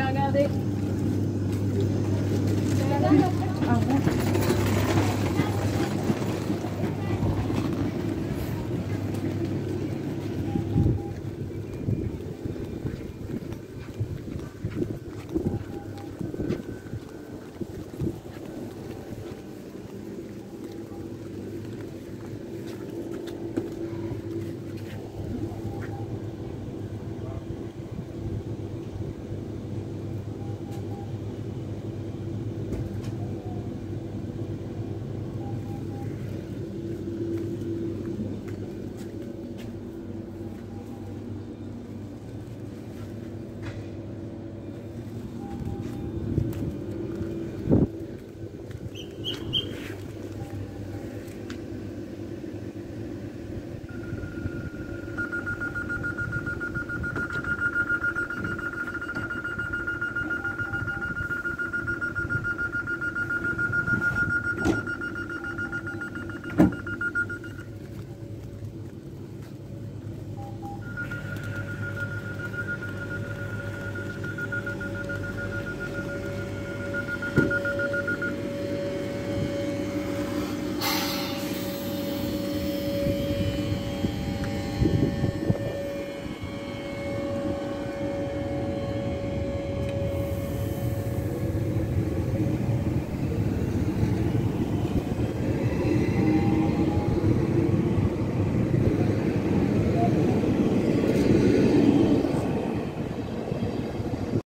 Gaga Day.